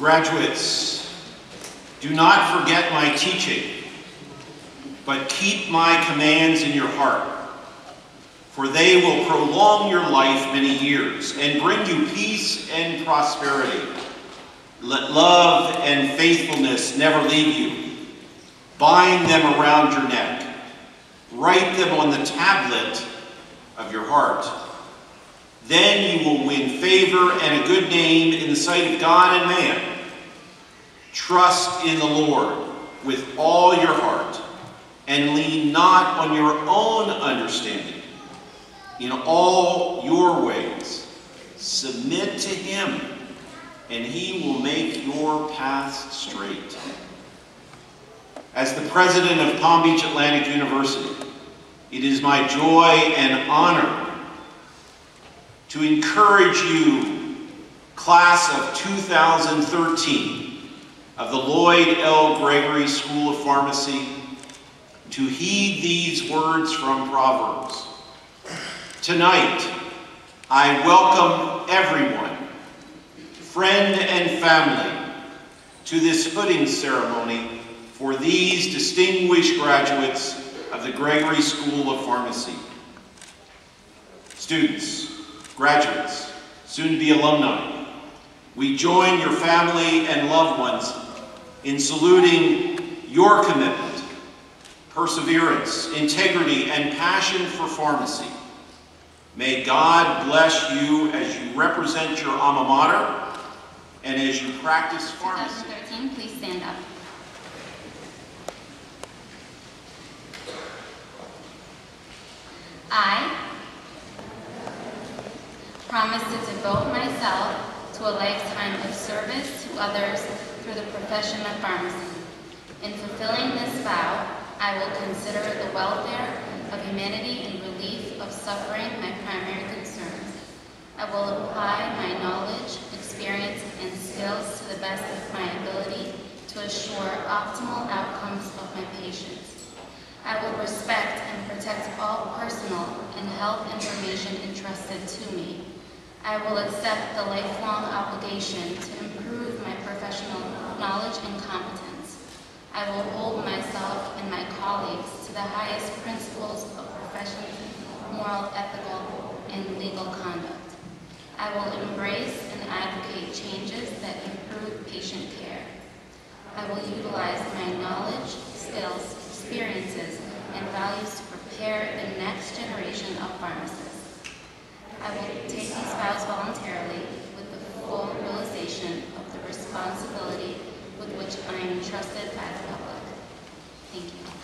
Graduates, do not forget my teaching, but keep my commands in your heart, for they will prolong your life many years and bring you peace and prosperity. Let love and faithfulness never leave you. Bind them around your neck. Write them on the tablet of your heart. Then you will win favor and a good name in the sight of God and man. Trust in the Lord with all your heart and lean not on your own understanding. In all your ways, submit to him, and he will make your paths straight. As the president of Palm Beach Atlantic University, it is my joy and honor to encourage you, class of 2013, of the Lloyd L. Gregory School of Pharmacy, to heed these words from Proverbs. Tonight, I welcome everyone, friend and family, to this hooding ceremony for these distinguished graduates of the Gregory School of Pharmacy. Students, graduates, soon-to-be alumni, we join your family and loved ones in saluting your commitment, perseverance, integrity, and passion for pharmacy. May God bless you as you represent your alma mater and as you practice pharmacy. 2013, please stand up. I promise to devote myself to a of service to others through the profession of pharmacy. In fulfilling this vow, I will consider the welfare of humanity and relief of suffering my primary concerns. I will apply my knowledge, experience, and skills to the best of my ability to assure optimal outcomes of my patients. I will respect and protect all personal and health information entrusted to me. I will accept the lifelong obligation to improve my professional knowledge and competence. I will hold myself and my colleagues to the highest principles of professional, moral, ethical, and legal conduct. I will embrace and advocate changes that improve patient care. I will utilize my knowledge, skills, experiences, and values to prepare the next generation of pharmacists. I will take these vows voluntarily with the full realization of the responsibility with which I am entrusted by the public. Thank you.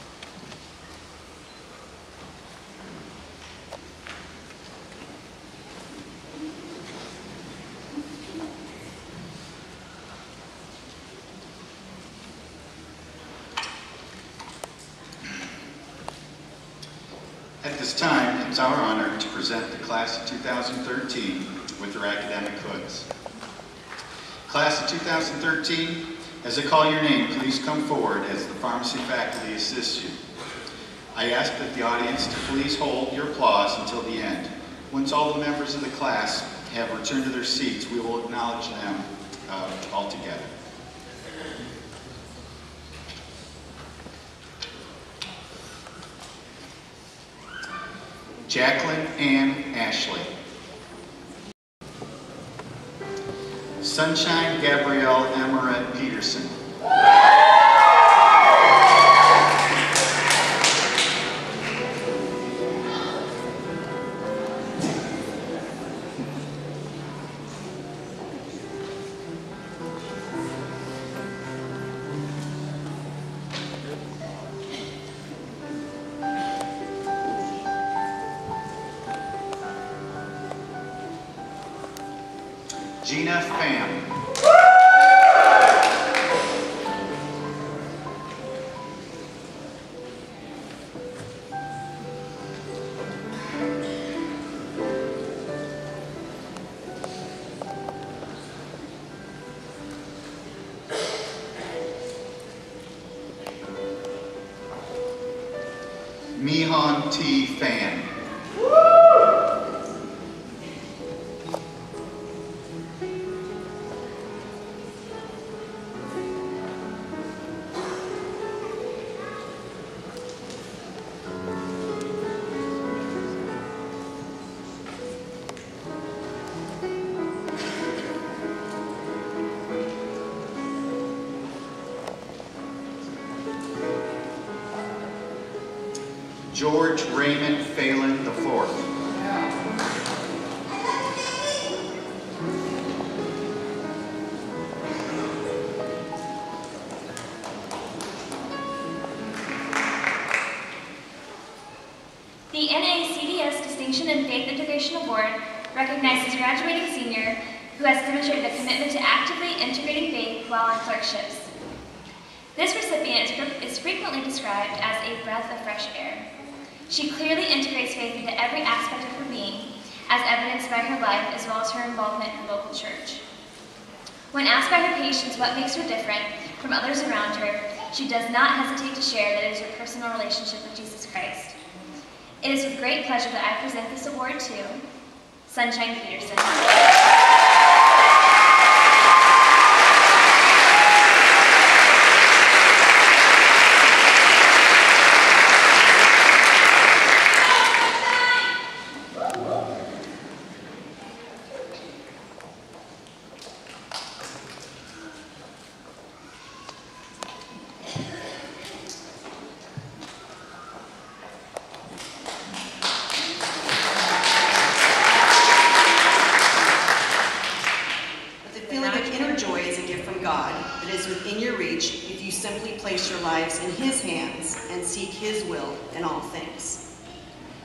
At this time, it's our honor to present the class of 2013 with their academic hoods. Class of 2013, as I call your name, please come forward as the pharmacy faculty assists you. I ask that the audience to please hold your applause until the end. Once all the members of the class have returned to their seats, we will acknowledge them uh, all together. Jacqueline Ann Ashley. Sunshine Gabrielle Emerett Peterson. T George Raymond Phelan IV. The NACDS Distinction in Faith Integration Award recognizes graduating senior who has demonstrated a commitment to actively integrating faith while on clerkships. This recipient is frequently described as a breath of fresh air. She clearly integrates faith into every aspect of her being, as evidenced by her life as well as her involvement in the local church. When asked by her patients what makes her different from others around her, she does not hesitate to share that it is her personal relationship with Jesus Christ. It is with great pleasure that I present this award to Sunshine Peterson. But the feeling of inner joy is a gift from God that is within your reach if you simply place your lives in His hands and seek His will in all things.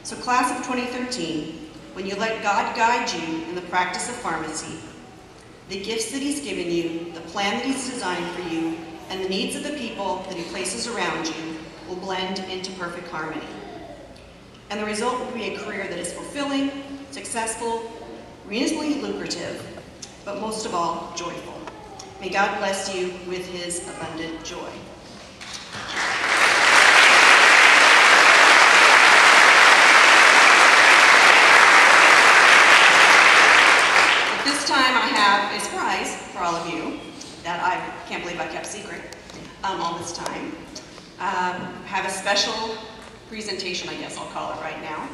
So, class of 2013, when you let God guide you in the practice of pharmacy, the gifts that He's given you, the plan that He's designed for you, and the needs of the people that He places around you will blend into perfect harmony. And the result will be a career that is fulfilling, successful, reasonably lucrative, but most of all, joyful. May God bless you with his abundant joy. At this time, I have a surprise for all of you that I can't believe I kept secret um, all time. Um, have a special presentation, I guess I'll call it right now.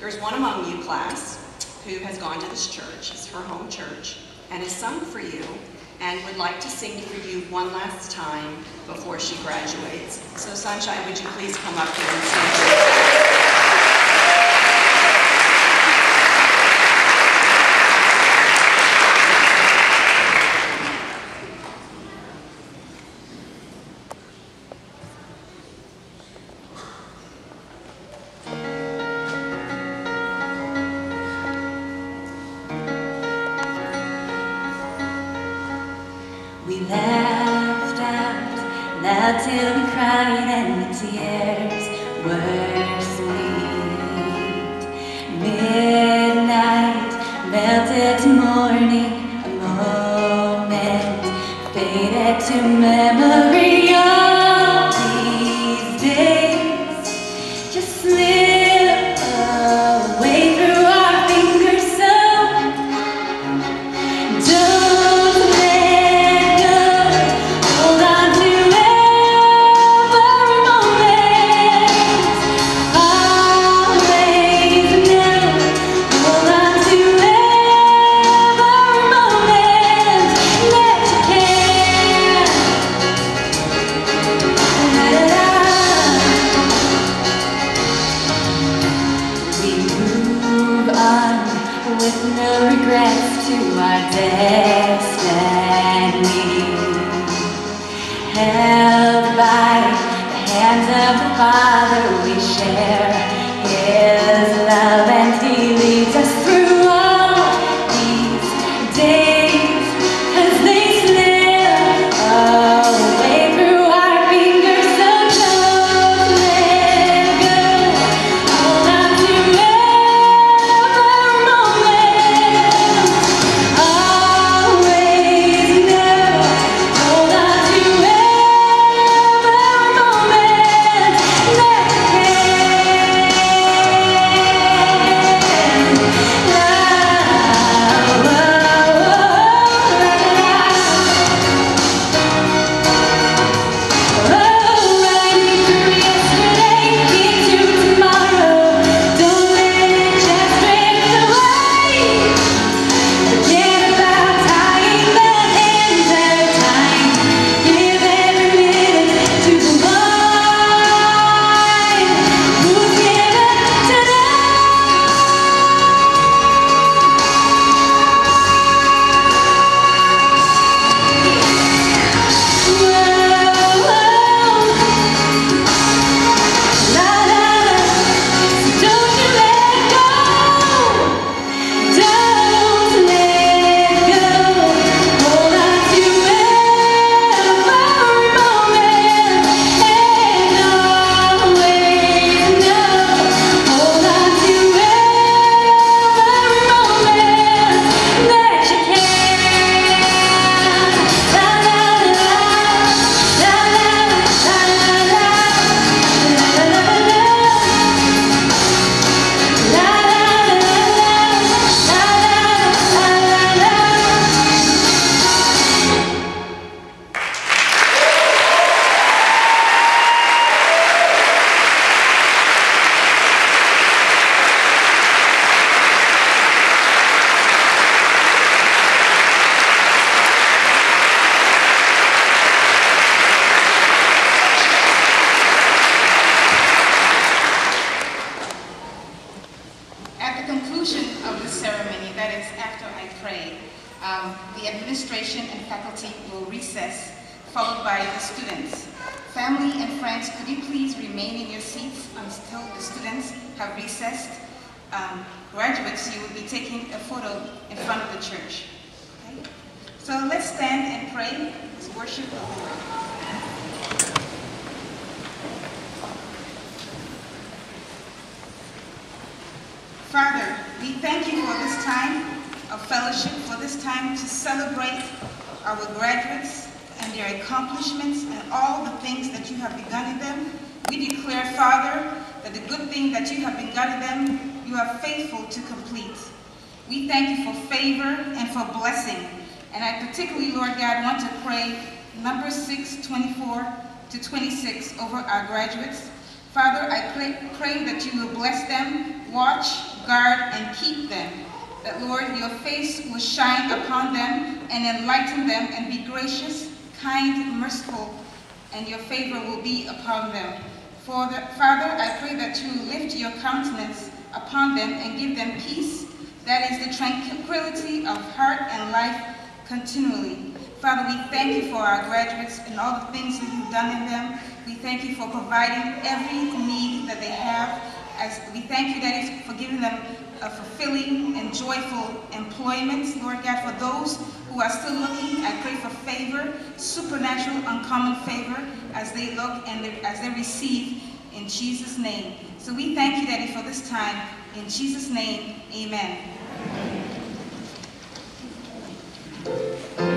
There's one among you, class, who has gone to this church, it's her home church, and has sung for you and would like to sing for you one last time before she graduates. So Sunshine, would you please come up here and sing? To memory. Students. Family and friends, could you please remain in your seats until the students have recessed? Um, Graduates, you will be taking a photo in front of the church. Okay? So let's stand and pray as worship the Lord. Father, we thank you for this time of fellowship, for this time to celebrate our graduates and their accomplishments and all the things that you have begun in them. We declare, Father, that the good thing that you have begun in them, you are faithful to complete. We thank you for favor and for blessing. And I particularly, Lord God, want to pray number 6, 24 to 26 over our graduates. Father, I pray that you will bless them, watch, guard, and keep them. That, Lord, your face will shine upon them and enlighten them and be gracious, kind, merciful, and your favor will be upon them. Father, Father, I pray that you lift your countenance upon them and give them peace. That is the tranquility of heart and life continually. Father, we thank you for our graduates and all the things that you've done in them. We thank you for providing every need that they have. As we thank you, Daddy, for giving them a fulfilling and joyful employment. Lord God, for those who are still looking, I pray for favor, supernatural, uncommon favor as they look and they, as they receive in Jesus' name. So we thank you, Daddy, for this time. In Jesus' name, amen. amen.